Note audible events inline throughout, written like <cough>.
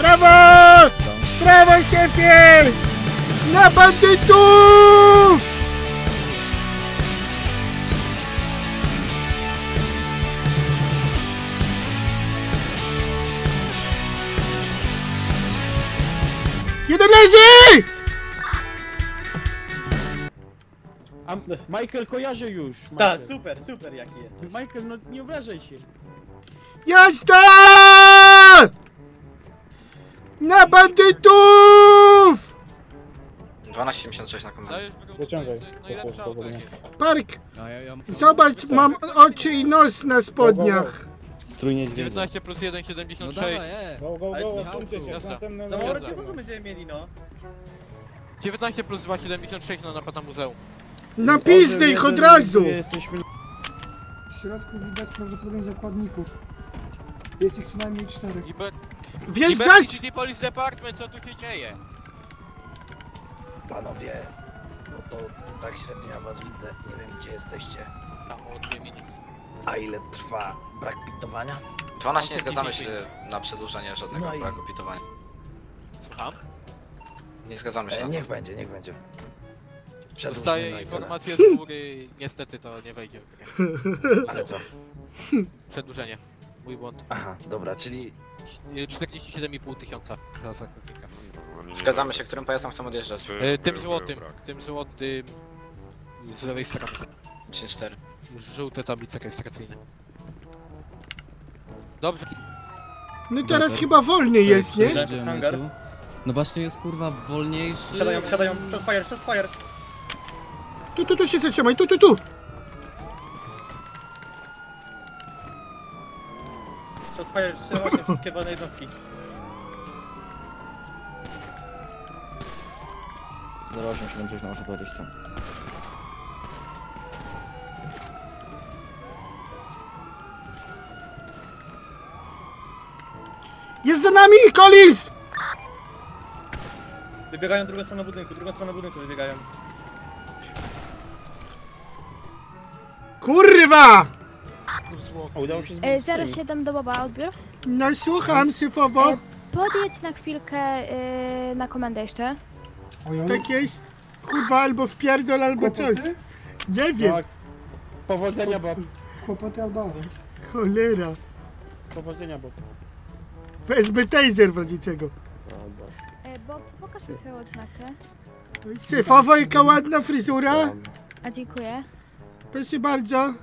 Brawo, szefie! Na bandytów! Jeden leży! A Michael kojarzy już. Tak, Michael. super, super jaki jest. Michael, no nie obrażaj się. Jazda! Na bandytów! 12,76 na komendę. Wyciągaj. Park, zobacz, mam oczy i nos na spodniach. Strój niedźwiedzie. 19 plus 1, No 76. dawaj, e. Go, go, go, odsuńcie się. jazda. Następne Za na mało Jazda. rekiewuzu będziemy mieli, no. 19 plus 2, 76 na napad na muzeum. Na pizdę ich od razu. Jesteśmy... W środku widać prawdopodobnie zakładników. Jest ich co najmniej czterech. Iber... Wjeżdżać! City Police Department, co tu się dzieje? Panowie, no to tak średnio ja was widzę. Nie wiem gdzie jesteście. Tam o 2 minuty. A ile trwa brak pitowania? 12 nie zgadzamy się na przedłużenie żadnego No i- braku pitowania. Słucham? Nie zgadzamy się E, na to. niech będzie, niech będzie. Przedłużmy Dostaję no i tyle. informację z góry, niestety to nie wejdzie. w grę. Ale co? Przedłużenie. Mój błąd. Aha, dobra, czyli 47,5 tysiąca za zakładnika. Zgadzamy się, którym pojazdem chcą odjeżdżać. Y, Tym złotym, tym złotym z lewej strony. 10-4. Żółte tablice rejestracyjne. Dobrze. No teraz chyba wolniej jest, nie? Jedziemy Hangar. tu. No właśnie jest kurwa wolniejszy. Siadają, siadają, shots fire, shots fire. Tu, tu, tu się zatrzymaj, tu, tu, tu! Shots fire, 78, wszystkie wolne jednostki. 0876 na muszę powiedzieć co. Jest za nami, Collins! Wybiegają drugą stronę budynku, drugą stronę budynku wybiegają. Kurwa! Udało się E, zbić 07 do Boba, odbiór. No słucham, szefowo. E, podjedź na chwilkę e, na komendę jeszcze. Ojoj. Tak jest. Kurwa, albo wpierdol, albo coś. Kłopoty? Nie wiem. Tak. Powodzenia, Bob. Kłopoty albo awans. Cholera. Powodzenia, Bob. Wezmę taser w razie czego. E, Bob, pokaż mi swoją odznakę. Szefowo, jaka ładna fryzura. A dziękuję. Proszę bardzo.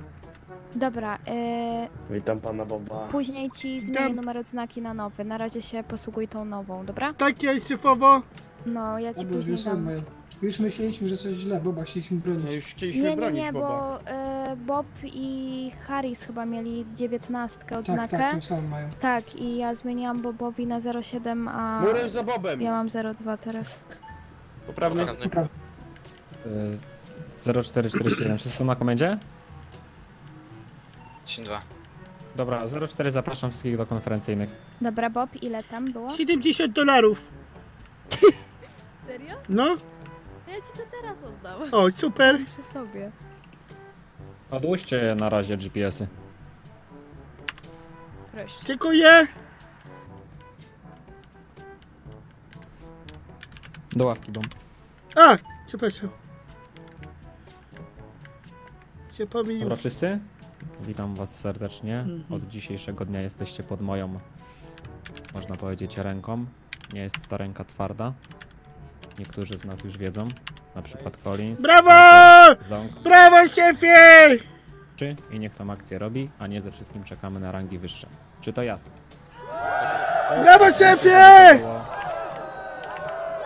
Dobra, e, Witam pana Boba. później ci zmienię Tam. numer odznaki na nowy. Na razie się posługuj tą nową, dobra? Tak jest, szefowo. No, ja ci Albo później dam. mają. Już myśleliśmy, że coś źle, Boba chcieliśmy No bronić. już chcieliśmy Nie, nie, bronić nie, Boba. bo e, Bob i Harris chyba mieli 19 Tak, odznakę. tak, tym samym mają. Tak, i ja zmieniłam Bobowi na 07, a Murem za Bobem. ja mam 02 teraz. Poprawny. Tak. Y, 0447, wszyscy są na komendzie? 10-2. Dobra, 04 zapraszam wszystkich do konferencyjnych. Dobra, Bob, ile tam było? 70 dolarów. <laughs> Serio? No, Ja ci to teraz oddam. o, super. <laughs> Przy sobie. Odłóżcie na razie GPS-y. Proszę. Dziękuję. Do ławki dom. A, przepraszam. Się pomylił. Dobra, wszyscy? Witam was serdecznie. Mhm. Od dzisiejszego dnia jesteście pod moją, można powiedzieć, ręką. Nie jest to ręka twarda. Niektórzy z nas już wiedzą. Na przykład Collins. Brawo! Ząg, Brawo, szefie! czy i niech tą akcję robi, a nie ze wszystkim czekamy na rangi wyższe. Czy to jasne? Brawo, szefie!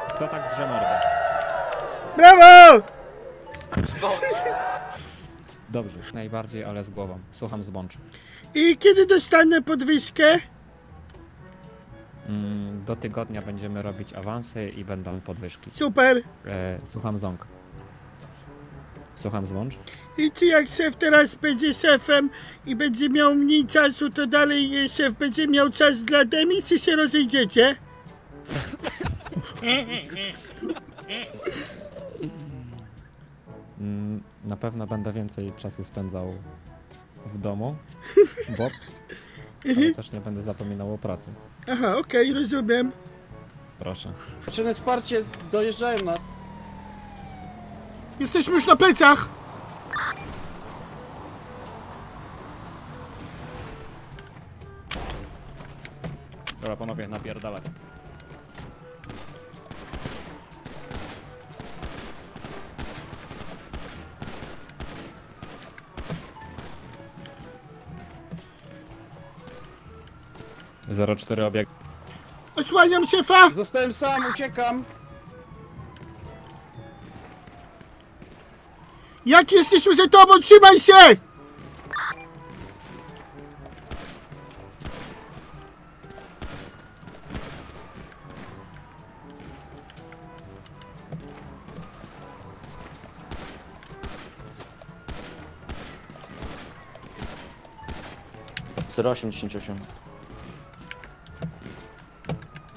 Kto tak drze mordę? Brawo! Dobrze, najbardziej, ale z głową. Słucham zbącz. I kiedy dostanę podwyżkę? Mm, do tygodnia będziemy robić awansy i będą podwyżki. Super. E, słucham ząg. Słucham zbącz. I czy jak szef teraz będzie szefem i będzie miał mniej czasu, to dalej szef będzie miał czas dla Demi, czy się rozejdziecie? <laughs> Mm, na pewno będę więcej czasu spędzał w domu. <laughs> Ale Mhm. też nie będę zapominał o pracy. Aha, okej, rozumiem. Proszę. Potrzebne wsparcie, dojeżdżają nas. Jesteśmy już na plecach. Dobra, panowie, napierdalać. Zero cztery obieg. Osłaniam szefa. Zostałem sam, uciekam. Jak jesteśmy za tobą, trzymaj się!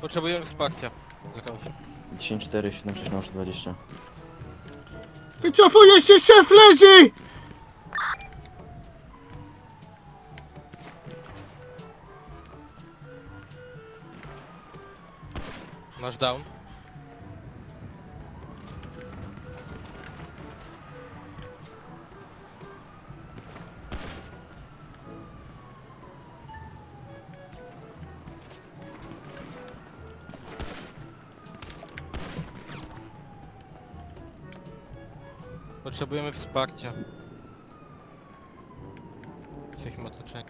Potrzebujemy wsparcia. Zakam się. 104, 76, 20. Wycofuję się, szef leży! Masz down. Potrzebujemy wsparcia. Jesteśmy otoczeni.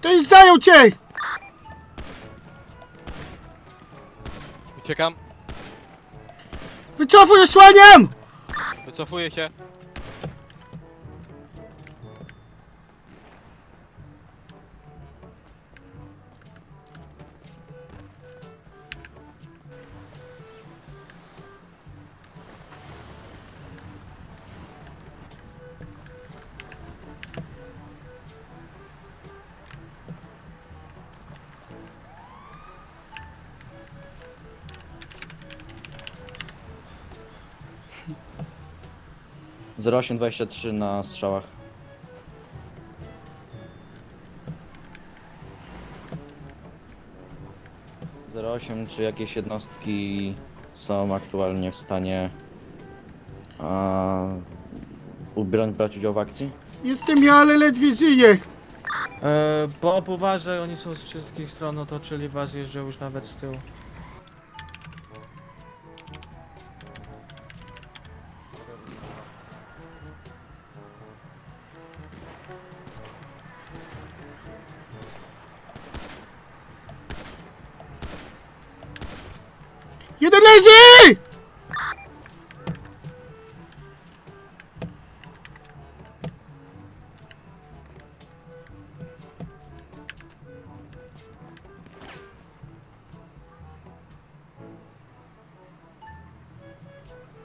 To jest zajął cię! Uciekam. Wycofuj, osłaniam! Wycofuję się. Zero osiem, 23 na strzałach. Zero osiem, czy jakieś jednostki są aktualnie w stanie a, ubrać, brać udział w akcji? Jestem ja, ale ledwie żyję. E, Bob uważaj, oni są z wszystkich stron otoczyli was, jeżdżą już nawet z tyłu. Jeden leży!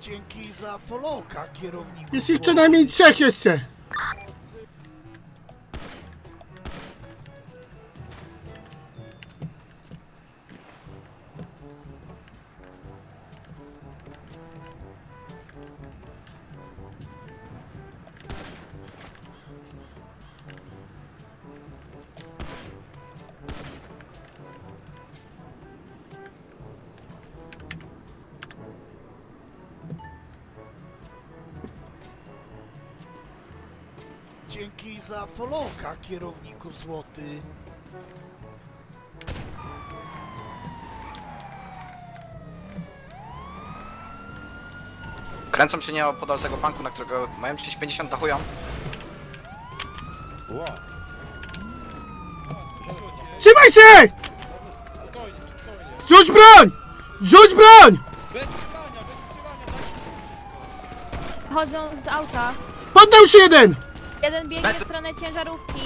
Dzięki za followka, kierowniku. Jest ich co najmniej trzech jeszcze. Dzięki za followka, kierowniku złoty. Kręcą się nieopodal tego banku, na którego mają 350 dachują. Trzymaj się! Rzuć broń! Rzuć broń! Chodzą z auta. Poddał się jeden! Jeden biegnie w Lecę. stronę ciężarówki.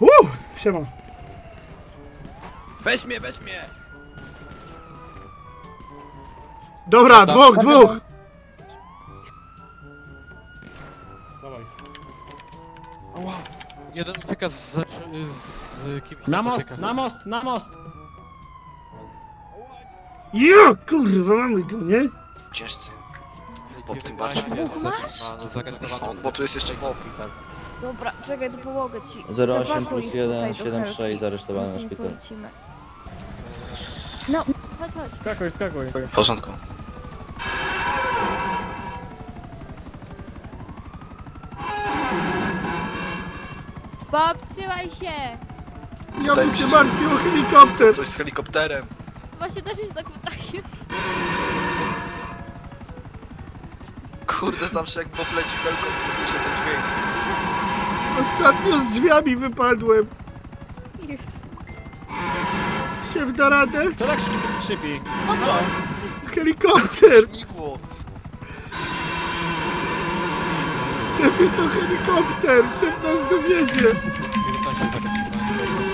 Uuu, siema. Weź mnie, weź mnie! Dobra, dwóch, dwóch. Dawaj. Ała! Jeden ucieka z, z, z kimś. Na most, na most, na most! Jo, kurwa, mamy go, nie? Ciężcy. Bob, tym 19 bardziej. Dwóch masz? Ma zarejestrowany. O, bo tu jest jeszcze Bob. Dobra, czekaj, to pomogę ci. 08 Zapakuj plus ich 1, tutaj do 76 helki. zaresztowany My na z nimi szpital. polecimy. No, chodź, chodź. Skakuj, skakuj. W porządku. Bob, trzymaj się! Ja bym mi się się- martwił o helikopter. Coś z helikopterem. Właśnie też jest tak wydaje. Kurde, zawsze jak Bob leci w helikopter, słyszę ten dźwięk. Ostatnio z drzwiami wypadłem. Jezu. Szef da radę? Co tak skrzypi? skrzypi? No Bob! Helikopter! Śmigło. Szefie, to helikopter! Szef nas dowiezie! 19 zarejestrowany.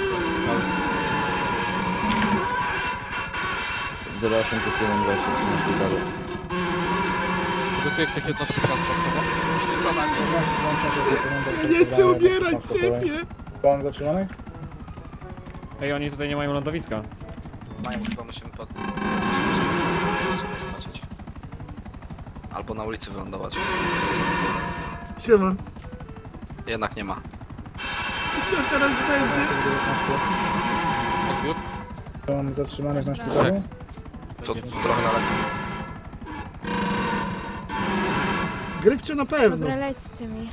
08 plus 1, 23 na szpitalu. Przygotuje ktoś jednostkę transportową. Rzuca na mnie. Nie chcę umierać, szefie! Pan zatrzymany? Ej, oni tutaj nie mają lądowiska. Mają, chyba musimy pod... Musimy zobaczyć. Albo na ulicy wylądować. Siema. Jednak nie ma. Co teraz będzie? Odbiór. Pan zatrzymany na szpitalu? To trochę daleko. Grywcie na pewno. Dobra, leć z tymi.